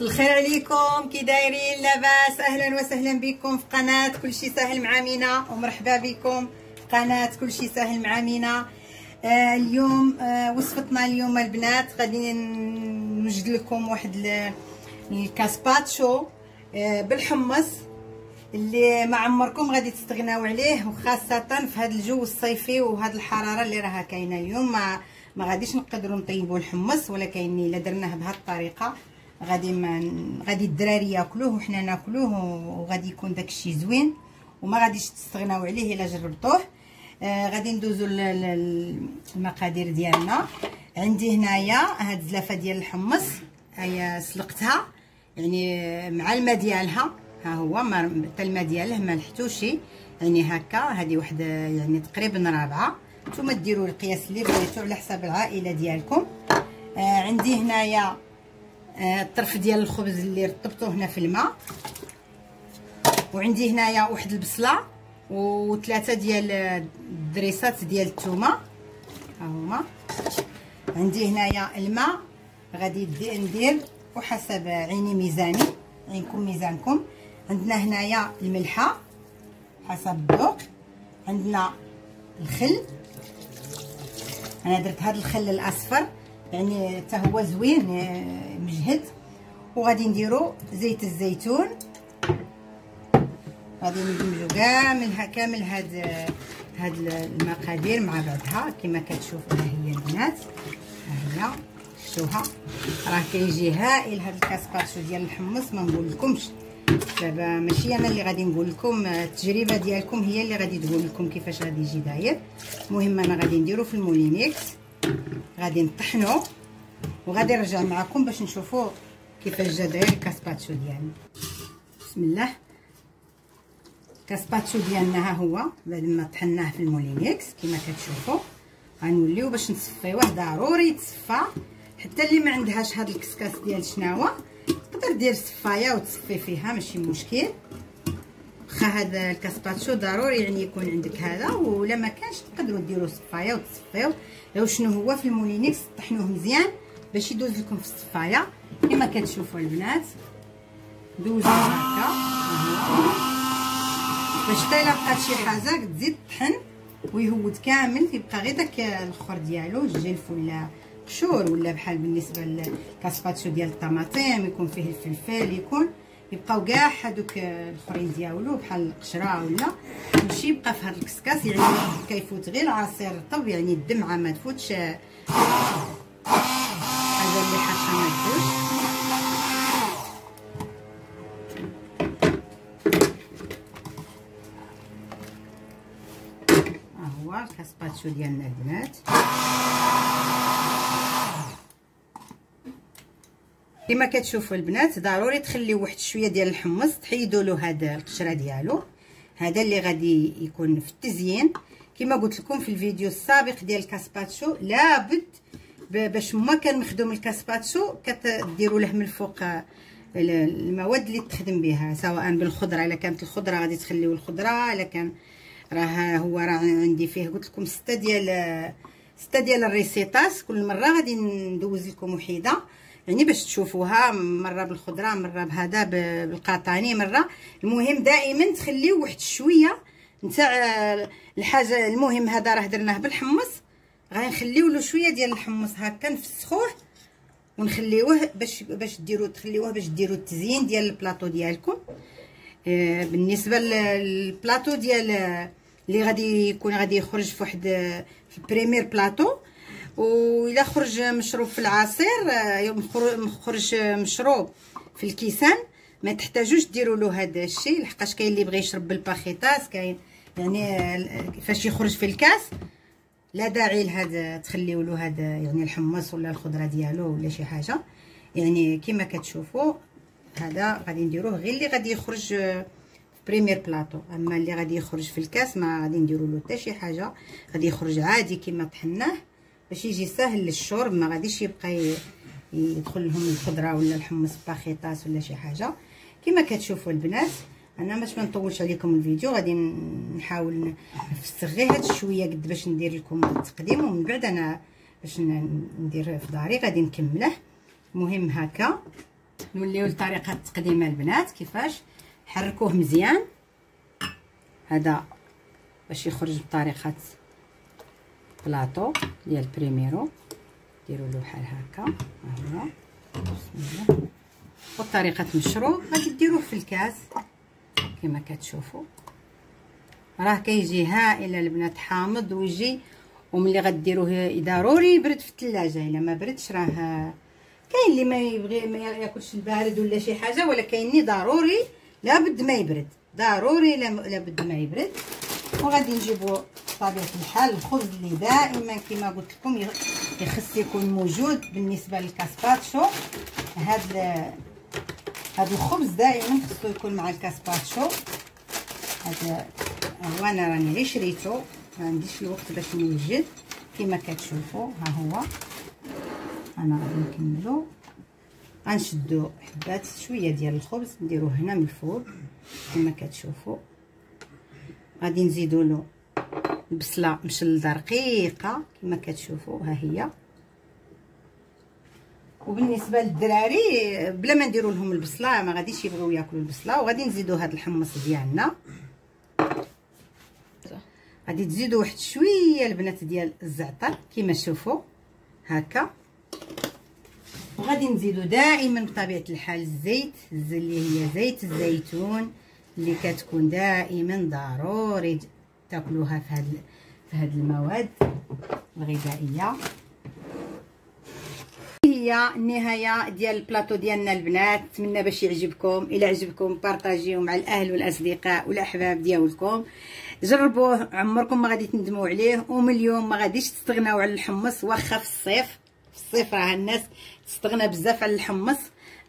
الخير عليكم كي دايرين لاباس. أهلا وسهلا بكم في قناة كلشي سهل مع مينا. ومرحبا بكم في قناة كلشي سهل مع مينا. آه اليوم آه وصفتنا اليوم البنات. غادي نوجد لكم واحد الكاسباتشو آه بالحمص اللي ما عمركم غادي تستغناو عليه وخاصة في هذا الجو الصيفي وهذه الحرارة اللي راها كاينة اليوم. ما ما غاديش نقدروا نطيبوا الحمص ولكن إلا درناه بهذه الطريقة. غادي ما غادي الدراري ياكلوه وحنا ناكلوه وغادي يكون داكشي زوين وما غاديش تستغناو عليه إلا جربتوه. آه غادي ندوزو المقادير ديالنا. عندي هنايا هاد الزلافة ديال الحمص. هيا سلقتها. يعني مع الماء ديالها. ها هو حتى الماء دياله ما لحتوشي يعني هكا هذه وحدة يعني تقريبا رابعة. نتوما ديروا القياس اللي بغيتو على حساب العائلة ديالكم. آه عندي هنايا الطرف ديال الخبز اللي رطبته هنا في الماء. وعندي هنايا واحد البصلة وثلاثة ديال الدريسات ديال الثومه ها هما. عندي هنايا الماء. غادي ندير وحسب عيني ميزاني. عينكم ميزانكم. عندنا هنايا الملحة حسب الذوق. عندنا الخل. أنا درت هذا الخل الأصفر. يعني حتى هو زوين مجهد وغادي نديرو زيت الزيتون. غادي ندمجو كامل كامل هاد هاد المقادير مع بعضها. كما كتشوفوا ها هي البنات. ها هي شوها راه كيجي هائل هاد الكاسباتشو ديال الحمص ما نقولكمش. دابا ماشي أنا اللي غادي نقول لكم التجربة ديالكم هي اللي غادي تقول لكم كيفاش غادي يجي داير. المهم أنا غادي نديرو في المولينيكس غادي نطحنو. وغادي نرجع معكم باش نشوفوا كيفاش جا داير ال gazpacho ديالنا. بسم الله. ال gazpacho ديالنا ها هو بعد ما طحناه في المولينيكس كما كتشوفوا غنوليو باش نصفيوه ضروري يتصفى. حتى اللي ما عندهاش هاد الكسكاس ديال الشناوه تقدر دير صفاية وتصفي فيها ماشي مشكل. واخا هذا ال gazpacho ضروري يعني يكون عندك هذا ولا ما كانش تقدروا ديروا صفاية وتصفيو. لو شنو هو في المولينيكس طحنوه مزيان. باش يدوز لكم في الصفاية. كما كتشوفوا البنات دوزوا هكا. باش حتى إلا بقات شي حاجة تزيد طحن ويهود كامل يبقى غير داك الآخر ديالو الجلف ولا قشور ولا بحال بالنسبة للكاسباتشو ديال الطماطم يكون فيه الفلفل يكون يبقاو كاع هذوك الاخرين ديالو بحال القشرة ولا. كلشي يبقى في هذا الكسكاس يعني كيفوت غير العصير رطب يعني الدمعه ما تفوتش. هو الكاسباتشو ديالنا البنات كما كتشوفوا البنات ضروري تخليو واحد شوية ديال الحمص تحيدوا له هذا القشرة ديالو. هذا اللي غادي يكون في التزيين. كما قلت لكم في الفيديو السابق ديال الكاسباتشو لابد باش ما كان مخدوم الكاسباتشو كتديروا له من الفوق المواد اللي تخدم بها سواء بالخضرة. إلا كانت الخضرة غادي تخليو الخضرة. إلا كان راه هو راه عندي فيه. قلت لكم ستة ديال ستة ديال الريسيطاس كل مرة غادي ندوز لكم وحيدة. يعني باش تشوفوها مرة بالخضرة مرة بهذا بالقطاني مرة. المهم دائما تخليو واحد شوية. نتاع الحاجة المهم هذا راه درناه بالحمص. غنخليو له شوية ديال الحمص هكا نفسخوه. ونخليوه باش باش ديروا تخليوه باش ديروا التزيين ديال البلاطو ديالكم. آه بالنسبة لل plato ديال اللي غادي يكون غادي يخرج في واحد في primer plato واذا خرج مشروب في العصير خرج مشروب في الكيسان. ما تحتاجوش ديروا له هذا الشيء لحقاش كاين اللي بغى يشرب بال pajitas كاين يعني فاش يخرج في الكاس. لا داعي لهذا تخليو له هذا يعني الحمص ولا الخضرة ديالو ولا شي حاجة. يعني كما كتشوفوا هذا غادي نديروه غير اللي غادي يخرج في primer plato اما اللي غادي يخرج في الكاس ما غادي نديروا له حتى شي حاجة. غادي يخرج عادي كما طحناه باش يجي ساهل للشرب ما غاديش يبقى يدخل لهم الخضرة ولا الحمص pajitas ولا شي حاجة. كما كتشوفوا البنات أنا باش ما نطولش عليكم الفيديو غادي نحاول نفسخ غير هاد شوية قد باش ندير لكم التقديم. ومن بعد أنا باش ندير في داري غادي نكمله. المهم هكا. نوليو لطريقة التقديم البنات كيفاش؟ حركوه مزيان. هذا باش يخرج بطريقة بلاطو ديال بريميرو. ديروا له بحال هكا. ها هو وطريقه مشروب غادي ديروه في الكاس كما كتشوفوا. راه كيجي هائل البنات حامض ويجي وملي غديروه ضروري يبرد في الثلاجة. إلا ما بردش راه كاين اللي ما يبغي ما ياكلش البارد ولا شي حاجة ولا كاين ضروري لابد ما يبرد. ضروري لابد ما يبرد. وغادي نجيبو بطبيعه الحال. الخبز اللي دائما كما قلت لكم يخص يكون موجود بالنسبة للكاسباتشو. هاد هاد الخبز دائما خصو يكون مع الكاسباتشو. هذا هو أنا راني غير شريتو ما عنديش الوقت باش نوجد. كما كتشوفوا ها هو. أنا غادي نكملو. غنشدو حبات شوية ديال الخبز نديروه هنا من الفوق كما كتشوفوا غادي نزيدو له البصله مشلدة رقيقة كما كتشوفوا ها هي. وبالنسبة للدراري بلا ما نديرو لهم البصلة ما غاديش يبغيو ياكلوا البصلة وغادي نزيدو هذا الحمص ديالنا. غادي تزيدوا واحد شوية البنات ديال الزعتر كما تشوفوا هكا. وغادي نزيدوا دائما بطبيعة الحال الزيت اللي هي زيت الزيتون اللي كتكون دائما ضروري تاكلوها في هاد في هاد المواد الغذائية. هي النهاية ديال البلاطو ديالنا البنات. نتمنى باش يعجبكم إلى عجبكم بارطاجيو مع الأهل والأصدقاء والأحباب ديالكم. جربوه عمركم ما غادي تندموا عليه ومن اليوم ما غاديش تستغناو على الحمص واخا في الصيف. في الصيف راه الناس تستغنى بزاف على الحمص.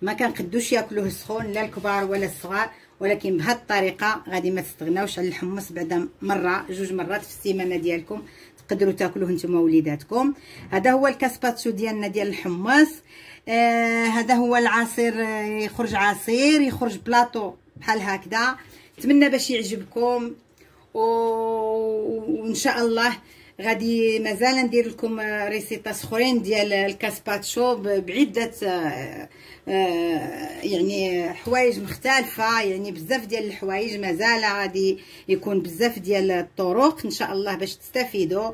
ما كنقدوش ياكلوه سخون لا الكبار ولا الصغار ولكن بهذه الطريقة غادي ما تستغناوش على الحمص بعد مرة جوج مرات في السيمانة ديالكم. تقدروا تاكلوه نتوما وليداتكم. هذا هو الكاسباتشو ديالنا ديال الحمص. آه هذا هو العصير آه يخرج عصير يخرج بلاطو بحال هكذا. نتمنى باش يعجبكم. وإن شاء الله غادي مازال ندير لكم ريسيطات اخرين ديال الكاسباتشو بعدة آه، آه، يعني حوايج مختلفة يعني بزاف ديال الحوايج مازال غادي يكون بزاف ديال الطرق إن شاء الله باش تستفيدوا.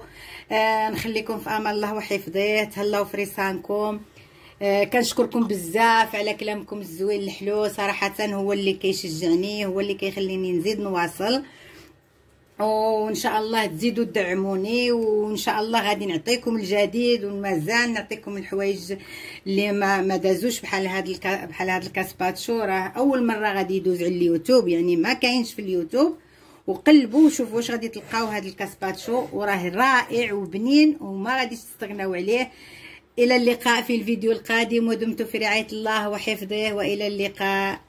آه، نخليكم في أمان الله وحفظيه تهلاو في ريسانكم. آه كنشكركم بزاف على كلامكم الزوين الحلو. صراحة هو اللي كيشجعني هو اللي كيخليني نزيد نواصل. وإن شاء الله تزيدوا تدعموني وإن شاء الله غادي نعطيكم الجديد ومازال نعطيكم الحوايج اللي ما ما دازوش بحال هاد الكا بحال هاد الكاسباتشو. راه أول مرة غادي يدوز على اليوتيوب يعني ما كاينش في اليوتيوب. وقلبوا وشوفوا واش غادي تلقاو هاد الكاسباتشو وراه رائع وبنين وما غاديش تستغناو عليه. إلى اللقاء في الفيديو القادم ودمتم في رعاية الله وحفظه وإلى اللقاء.